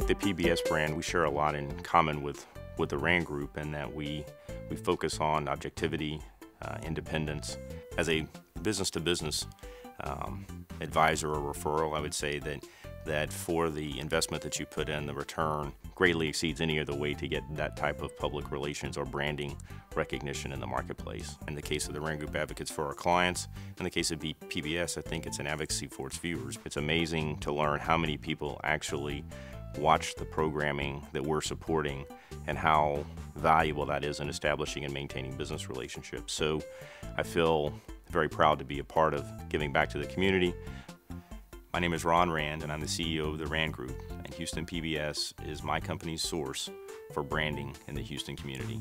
think the PBS brand, we share a lot in common with, with the RAND Group in that we, we focus on objectivity, uh, independence. As a business to business um, advisor or referral, I would say that that for the investment that you put in, the return greatly exceeds any other way to get that type of public relations or branding recognition in the marketplace. In the case of the RAND Group Advocates for our clients, in the case of PBS, I think it's an advocacy for its viewers. It's amazing to learn how many people actually watch the programming that we're supporting and how valuable that is in establishing and maintaining business relationships. So I feel very proud to be a part of giving back to the community. My name is Ron Rand, and I'm the CEO of the Rand Group, and Houston PBS is my company's source for branding in the Houston community.